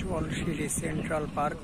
চুয়ালশিলি central park